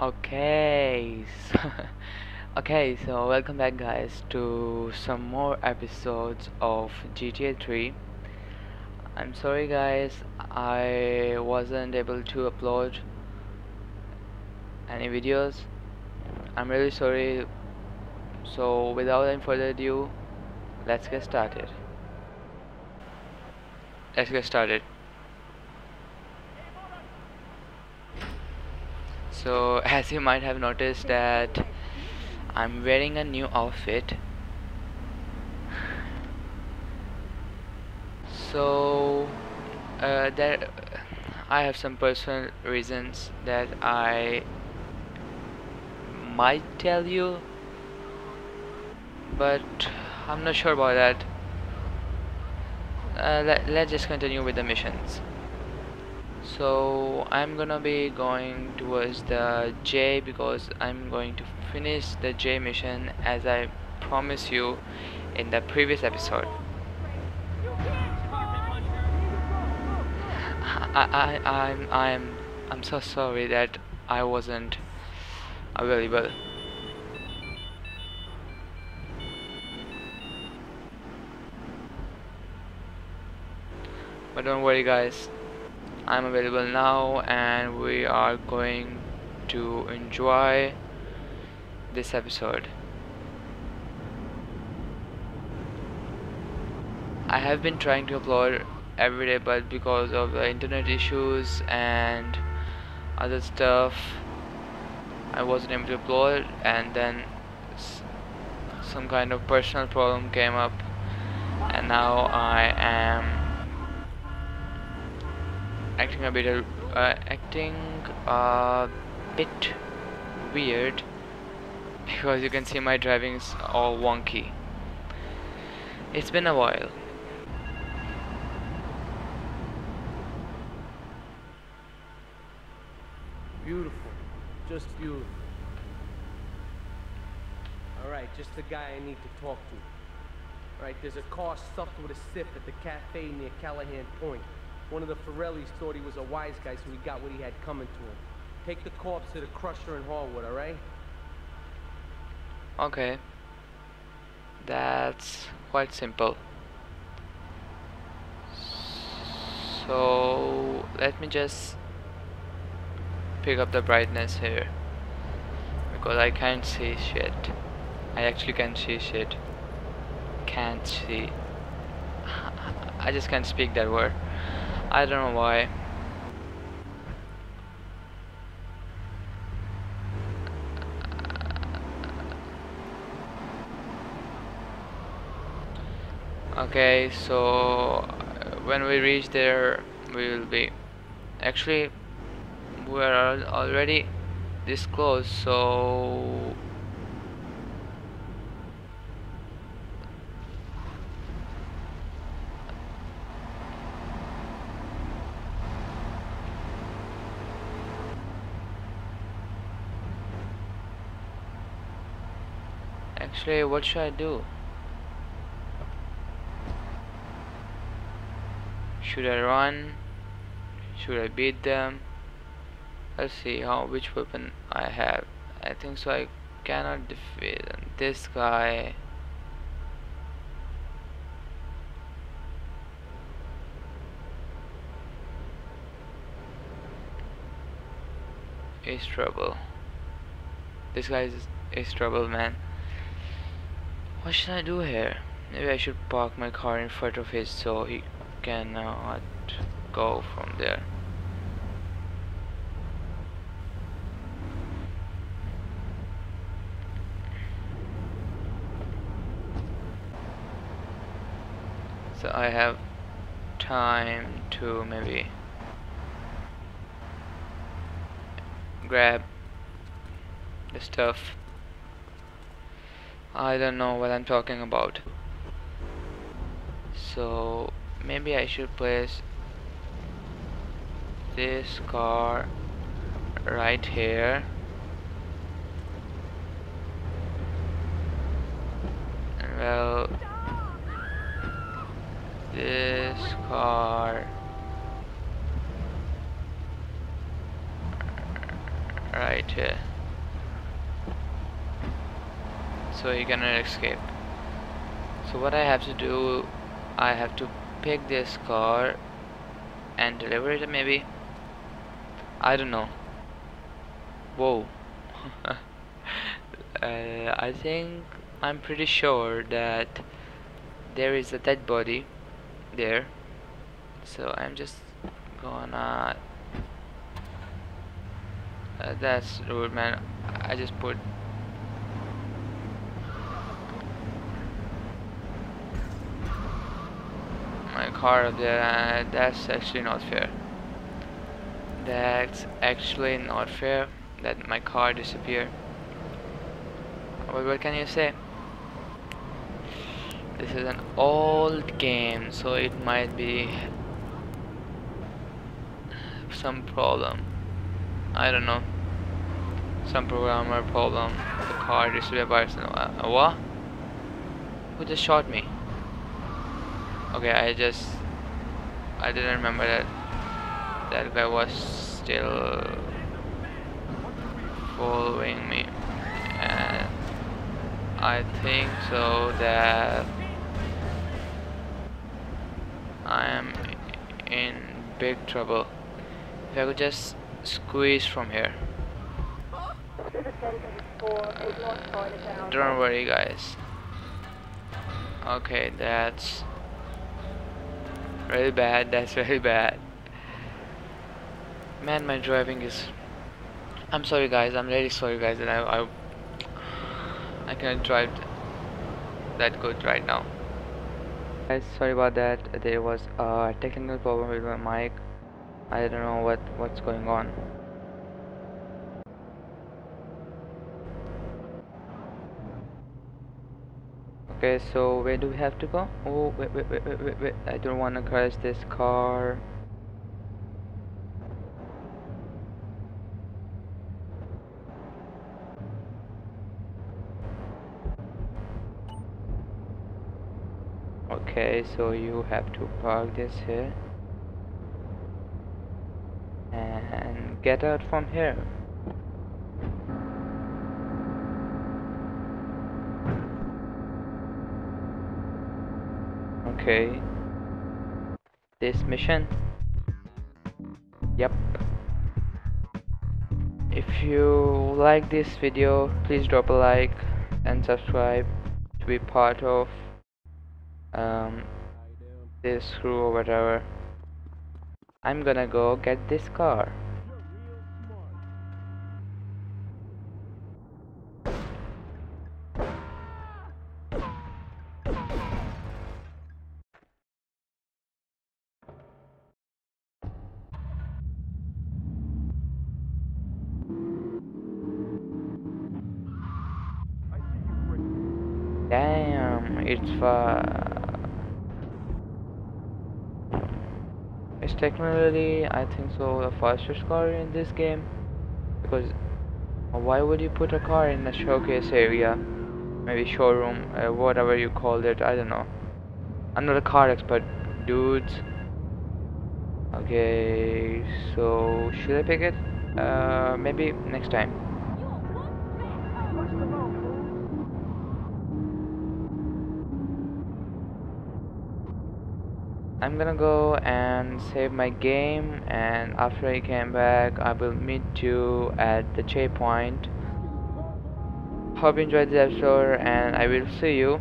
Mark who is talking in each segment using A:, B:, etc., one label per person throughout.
A: Okay, so, okay, so welcome back, guys, to some more episodes of GTA 3. I'm sorry, guys, I wasn't able to upload any videos. I'm really sorry. So, without any further ado, let's get started. Let's get started. So as you might have noticed that I'm wearing a new outfit. So uh, I have some personal reasons that I might tell you but I'm not sure about that. Uh, let, let's just continue with the missions so I'm gonna be going towards the J because I'm going to finish the J mission as I promised you in the previous episode. I, I, I'm, I'm, I'm so sorry that I wasn't available. But don't worry guys I'm available now and we are going to enjoy this episode. I have been trying to upload every day but because of the internet issues and other stuff I wasn't able to upload and then some kind of personal problem came up and now I am acting a bit uh, acting a bit weird because you can see my driving is all wonky. It's been a while.
B: Beautiful. Just beautiful. All right just the guy I need to talk to. All right there's a car stuffed with a sip at the cafe near Callahan Point one of the Forellis thought he was a wise guy, so he got what he had coming to him. Take the corpse to the crusher in Harwood, alright?
A: Okay. That's quite simple. So let me just pick up the brightness here because I can't see shit. I actually can't see shit. Can't see. I just can't speak that word. I don't know why. Okay, so uh, when we reach there, we will be actually we are already this close, so What should I do? Should I run? Should I beat them? Let's see how which weapon I have. I think so I cannot defeat them. This guy is trouble. This guy is, is trouble man. What should I do here? Maybe I should park my car in front of his so he cannot go from there. So I have time to maybe grab the stuff I don't know what I'm talking about. So maybe I should place this car right here. Well this car right here so he cannot escape. So what I have to do I have to pick this car and deliver it maybe? I don't know. Whoa. Uh, I think I'm pretty sure that there is a dead body there. So I'm just gonna uh, that's rude man. I just put my car up there and that's actually not fair. That's actually not fair that my car disappeared but what can you say? This is an old game so it might be some problem. I don't know. Some programmer problem. The car disappeared by what? Who just shot me okay I just I didn't remember that that guy was still following me. And I think so that I am in big trouble. If I could just squeeze from here. Don't worry guys. Okay that's really bad that's really bad. Man my driving is I'm sorry guys I'm really sorry guys that I, I I cannot drive that good right now. Guys sorry about that. There was a technical problem with my mic. I don't know what what's going on okay so where do we have to go? Oh wait wait wait wait wait, wait. I don't want to crash this car. Okay so you have to park this here. And get out from here okay. This mission. Yep. If you like this video please drop a like and subscribe to be part of um, this crew or whatever. I'm gonna go get this car It's. It's technically, I think so, the fastest car in this game. Because why would you put a car in a showcase area? Maybe showroom, uh, whatever you call it, I don't know. I'm not a car expert, dudes. Okay, so should I pick it? Uh, maybe next time. I'm gonna go and save my game and after I came back I will meet you at the checkpoint. Hope you enjoyed this episode and I will see you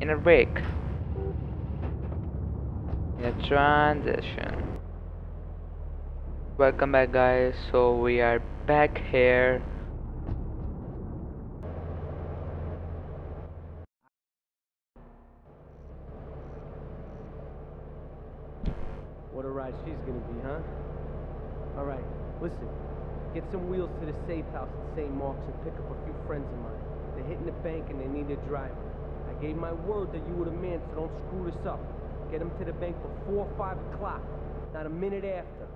A: in a break. In a transition. Welcome back guys. So we are back here
B: What a ride she's huh? Alright, listen. Get some wheels to the safe house at St. Mark's and pick up a few friends of mine. They're hitting the bank and they need a driver. I gave my word that you were the man, so don't screw this up. Get them to the bank before 5 o'clock, not a minute after.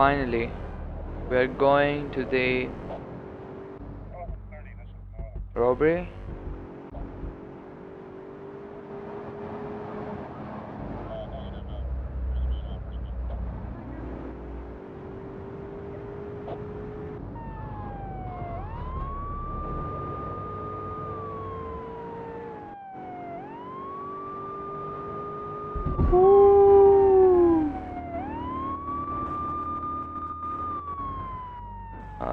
A: finally we're going to the robbery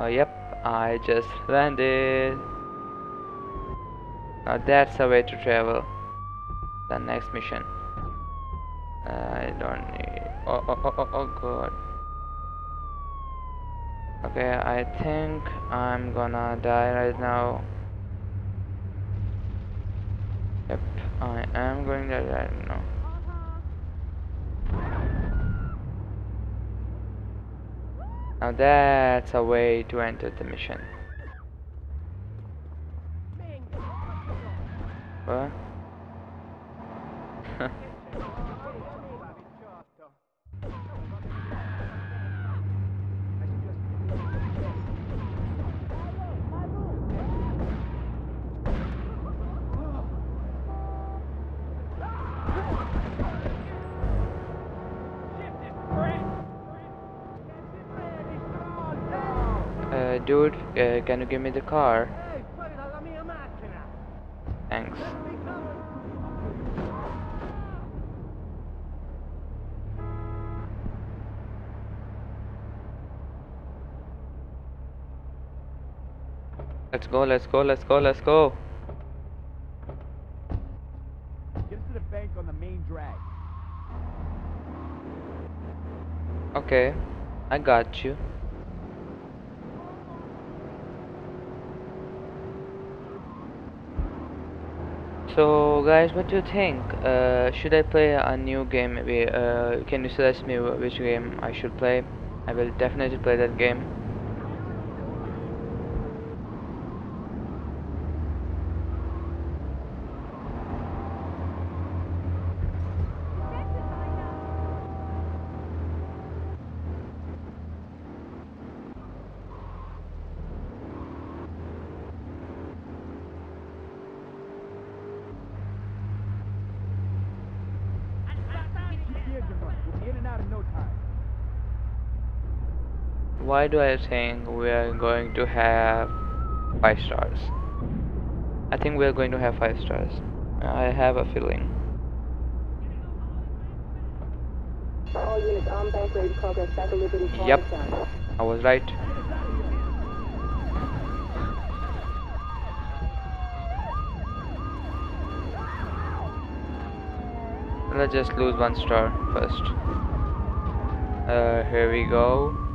A: yep, I just landed. Now that's a way to travel. The next mission. Uh, I don't need. Oh, oh, oh, oh, oh god. Okay, I think I'm gonna die right now. Yep, I am going to die right now. Now that's a way to enter the mission. What? dude, uh, can you give me the car? Thanks. Let's go, let's go, let's go, let's go.
C: Get to the bank on the main drag.
A: Okay, I got you. So guys, what do you think? Uh, should I play a new game? Maybe uh, can you suggest me which game I should play? I will definitely play that game.
C: Gears are running. We'll be in and out in no time.
A: Why do I think we are going to have five stars? I think we are going to have five stars. I have a feeling.
D: All units on bank ready to progress back to Liberty
A: Yep. I was right. Let's just lose one star first. Uh, here we go.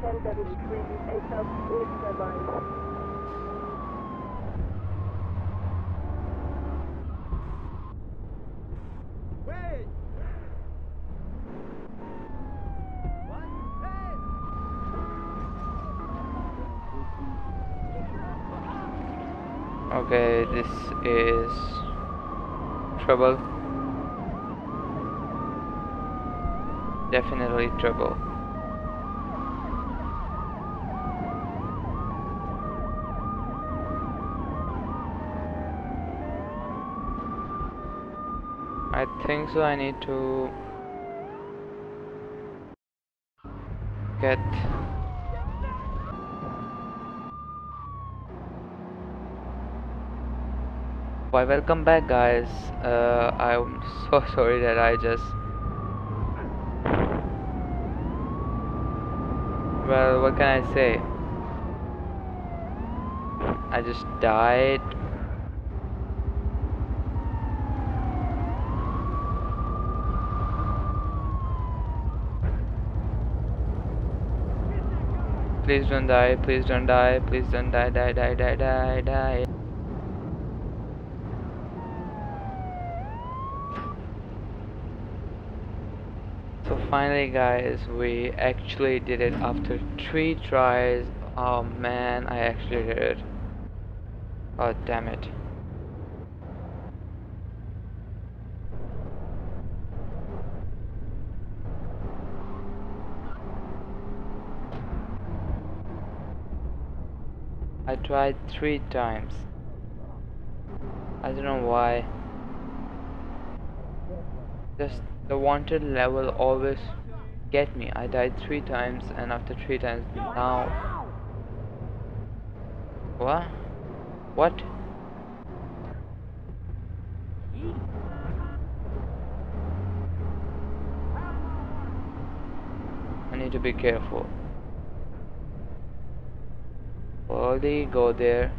D: Got a 1073 take up east deadline.
C: Wait!
A: Okay, this is trouble. Definitely trouble. So. I need to get Why welcome back guys. Uh, I'm so sorry that I just Well what can I say? I just died. Please don't die, please don't die, please don't die, die, die, die, die, die. So finally guys, we actually did it after three tries. Oh man, I actually did it. Oh damn it. I tried three times. I don't know why. Just the wanted level always get me. I died three times and after three times now What? What? I need to be careful. Slowly go there.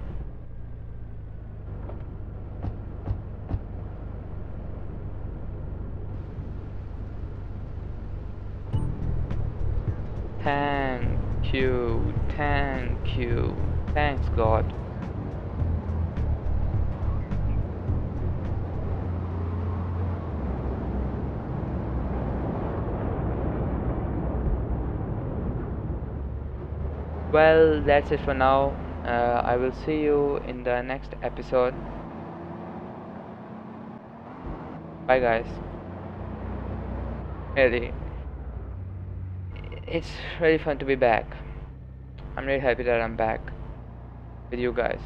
A: Thank you, thank you, thanks God. Well, that's it for now. Uh, I will see you in the next episode. Bye, guys. Really, it's really fun to be back. I'm really happy that I'm back with you guys.